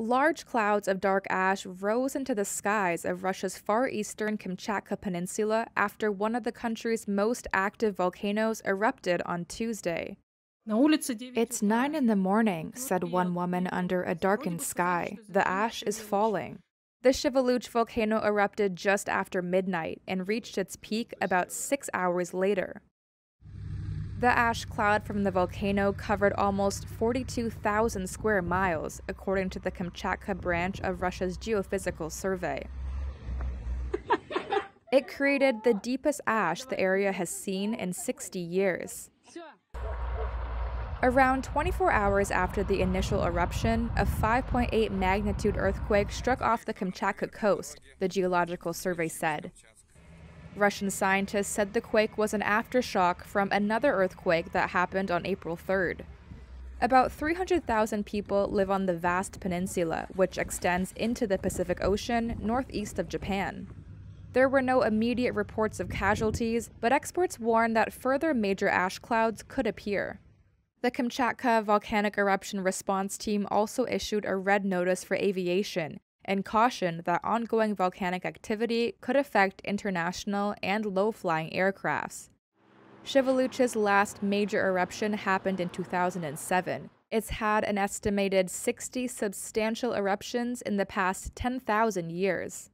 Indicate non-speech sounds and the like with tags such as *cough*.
large clouds of dark ash rose into the skies of Russia's far eastern Kamchatka Peninsula after one of the country's most active volcanoes erupted on Tuesday. It's nine in the morning, said one woman under a darkened sky. The ash is falling. The Sheveluch volcano erupted just after midnight and reached its peak about six hours later. The ash cloud from the volcano covered almost 42,000 square miles, according to the Kamchatka branch of Russia's Geophysical Survey. *laughs* it created the deepest ash the area has seen in 60 years. Around 24 hours after the initial eruption, a 5.8 magnitude earthquake struck off the Kamchatka coast, the Geological Survey said. Russian scientists said the quake was an aftershock from another earthquake that happened on April 3rd. About 300,000 people live on the vast peninsula, which extends into the Pacific Ocean northeast of Japan. There were no immediate reports of casualties, but experts warn that further major ash clouds could appear. The Kamchatka Volcanic Eruption Response Team also issued a red notice for aviation and cautioned that ongoing volcanic activity could affect international and low flying aircrafts. Sheveluch's last major eruption happened in 2007. It's had an estimated 60 substantial eruptions in the past 10,000 years.